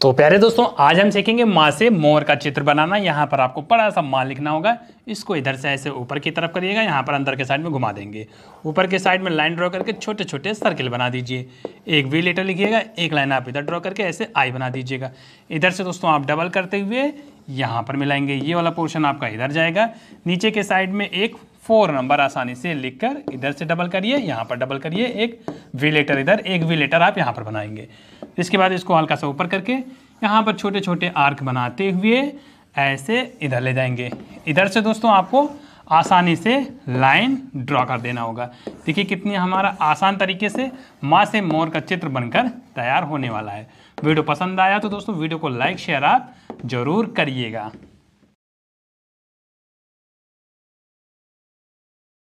तो प्यारे दोस्तों, आज हम सीखेंगे माँ से मोर का चित्र बनाना। यहाँ पर आपको बड़ा सा माँ लिखना होगा। इसको इधर से ऐसे ऊपर की तरफ़ करिएगा। यहाँ पर अंदर के साइड में घुमा देंगे। ऊपर के साइड में लाइन ड्रॉ करके छोटे छोटे सर्किल बना दीजिए। एक वी लेटर लिखिएगा, एक लाइन आप इधर ड्रॉ करके ऐसे आई बना दीजिएगा। इधर से दोस्तों आप डबल करते हुए यहाँ पर मिलाएँगे। ये वाला पोर्शन आपका इधर जाएगा। नीचे के साइड में एक फोर नंबर आसानी से लिखकर इधर से डबल करिए, यहाँ पर डबल करिए, एक वी लेटर इधर, एक वी लेटर आप यहाँ पर बनाएँगे। इसके बाद इसको हल्का सा ऊपर करके यहाँ पर छोटे छोटे आर्क बनाते हुए ऐसे इधर ले जाएँगे। इधर से दोस्तों आपको आसानी से लाइन ड्रॉ कर देना होगा। देखिए कितनी हमारा आसान तरीके से माँ से मोर का चित्र बनकर तैयार होने वाला है। वीडियो पसंद आया तो दोस्तों वीडियो को लाइक शेयर आप ज़रूर करिएगा।